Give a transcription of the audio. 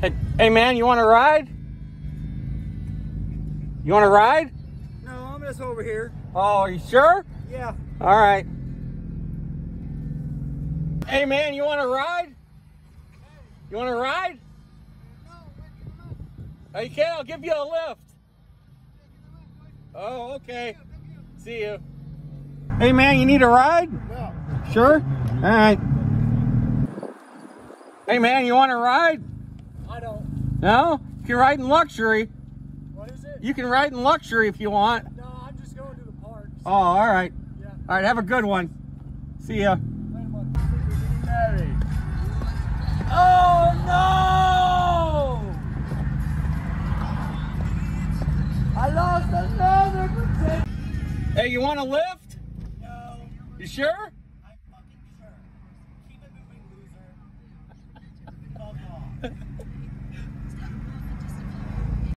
Hey, hey man, you want to ride? You want to ride? No, I'm just over here. Oh, are you sure? Yeah. All right. Hey man, you want to ride? You want to ride? No. Okay, I'll give you a lift. Oh, okay. See you. Hey man, you need a ride? No. Sure? All right. Hey man, you want to ride? No? You can ride in luxury. What is it? You can ride in luxury if you want. No, I'm just going to the park. So. Oh, all right. Yeah. All right, have a good one. See ya. Oh, no! I lost another potato. Hey, you want a lift? No. You sure? I'm fucking sure. Keep it moving, loser. Fuck off.